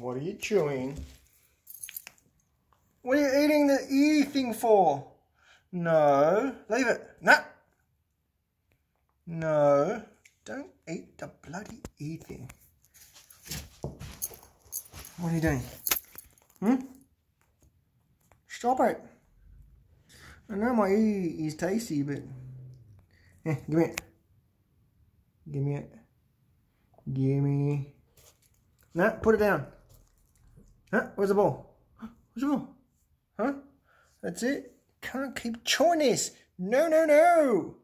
What are you chewing? What are you eating the E thing for? No. Leave it. No. No. Don't eat the bloody E thing. What are you doing? Hmm? Stop it. I know my E is tasty, but... Eh, give me it. Give me it. Give me... No, put it down. Huh? Where's the ball? Where's the ball? Huh? That's it? Can't keep this. No, no, no.